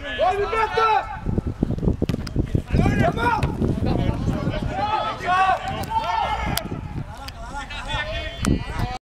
Vai, Liberta! Vamos!